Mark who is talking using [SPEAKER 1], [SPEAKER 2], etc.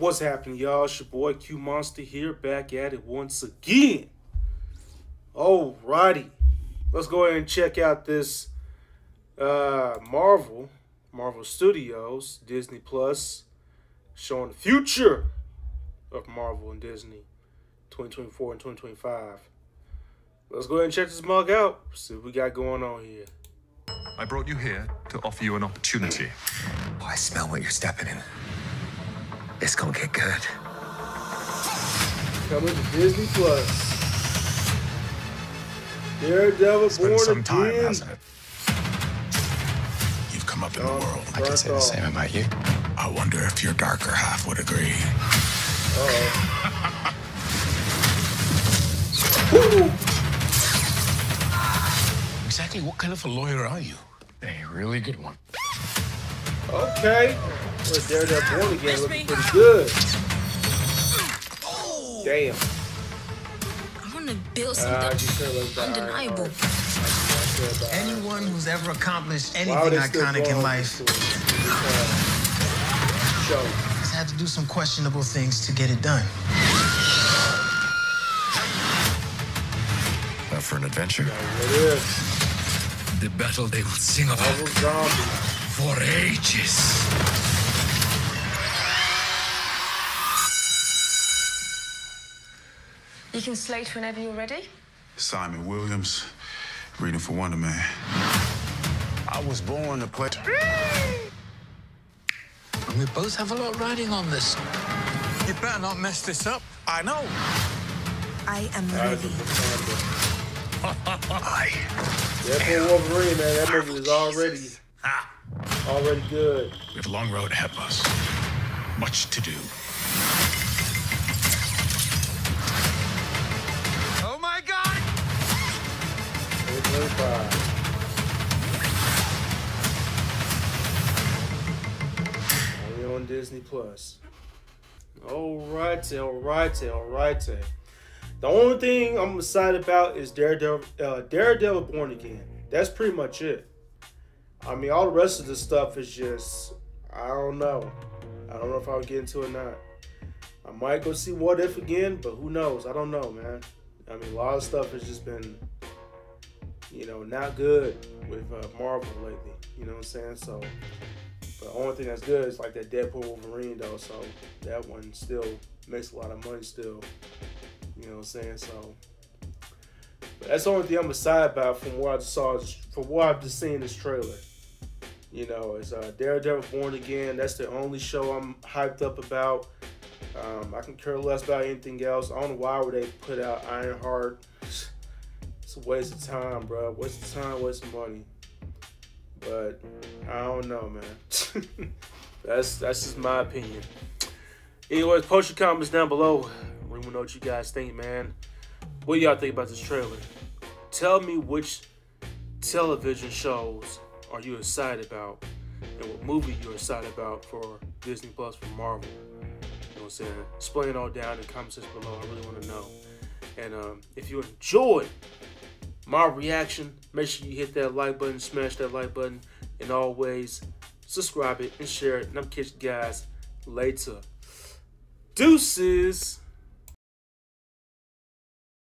[SPEAKER 1] What's happening, y'all? It's your boy Q Monster here, back at it once again. Alrighty. Let's go ahead and check out this uh, Marvel, Marvel Studios, Disney Plus, showing the future of Marvel and Disney 2024 and 2025. Let's go ahead and check this mug out, see what we got going on here.
[SPEAKER 2] I brought you here to offer you an opportunity.
[SPEAKER 3] Oh, I smell what you're stepping in. It's gonna get good.
[SPEAKER 1] Coming to Disney Plus. Daredevil
[SPEAKER 3] It's been
[SPEAKER 1] born
[SPEAKER 3] some time,
[SPEAKER 1] again.
[SPEAKER 3] hasn't it?
[SPEAKER 4] You've come up in
[SPEAKER 1] Oh,
[SPEAKER 4] the world.
[SPEAKER 3] I can say the same about you.
[SPEAKER 4] I wonder if your darker half would agree.
[SPEAKER 1] Uh-oh.
[SPEAKER 4] Exactly what kind of a lawyer are you?
[SPEAKER 3] A really good one.
[SPEAKER 1] Okay. Well, Daredevil born again looking pretty good. Oh. Damn.
[SPEAKER 5] I want to build something
[SPEAKER 1] you sure look bad.
[SPEAKER 5] undeniable.
[SPEAKER 6] Anyone who's ever accomplished anything iconic in life
[SPEAKER 1] this, uh,
[SPEAKER 6] has had to do some questionable things to get it done.
[SPEAKER 3] Up for an adventure?
[SPEAKER 4] The battle they will sing about for ages.
[SPEAKER 7] You can slate whenever you're ready.
[SPEAKER 8] Simon Williams, reading for Wonder Man. I was born to play.
[SPEAKER 4] And we both have a lot riding on this.
[SPEAKER 6] You better not mess this up.
[SPEAKER 8] I know.
[SPEAKER 5] I am ready.
[SPEAKER 1] of the Thunder.
[SPEAKER 4] I
[SPEAKER 1] Deadpool Wolverine, man, that movie is already already good.
[SPEAKER 4] We have a long road ahead of us. Much to do.
[SPEAKER 1] 2025. Only on Disney Plus. Alrighty, alrighty, alrighty. The only thing I'm excited about is Daredevil, uh, Daredevil Born Again. That's pretty much it. I mean, all the rest of the stuff is just, I don't know. I don't know if I'll get into it or not. I might go see What If again, but who knows? I don't know, man. I mean, a lot of stuff has just been you know, not good with uh, Marvel lately. You know what I'm saying? So, but the only thing that's good is like that Deadpool Wolverine though. So that one still makes a lot of money still. You know what I'm saying? So, but that's the only thing I'm excited about from what I just saw, from what I've just seen in this trailer. You know, it's uh, Daredevil Born Again. That's the only show I'm hyped up about. Um, I can care less about anything else. I don't know why would they put out Ironheart. It's a waste of time, bro. Waste of time, waste of money. But I don't know, man. that's that's just my opinion. Anyways, post your comments down below. We want to know what you guys think, man. What y'all think about this trailer? Tell me which television shows are you excited about, and what movie you're excited about for Disney Plus for Marvel. You know what I'm saying? Explain it all down in the comment section below. I really want to know. And um, if you enjoyed my reaction, make sure you hit that like button, smash that like button, and always subscribe it and share it. And I'm catching you guys later. Deuces.